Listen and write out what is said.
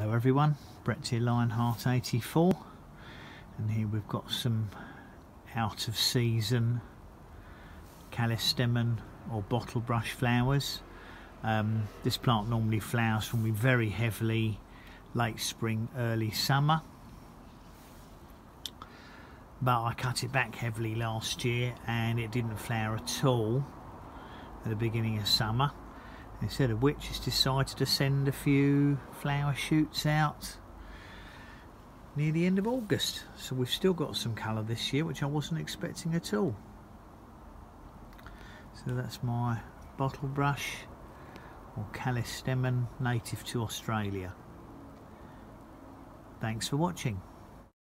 Hello everyone, Brett here Lyonheart 84 and here we've got some out of season callistemon or bottle brush flowers. Um, this plant normally flowers from me very heavily late spring, early summer. But I cut it back heavily last year and it didn't flower at all at the beginning of summer instead of which it's decided to send a few flower shoots out near the end of August. So we've still got some colour this year which I wasn't expecting at all. So that's my bottle brush or callistemon native to Australia. Thanks for watching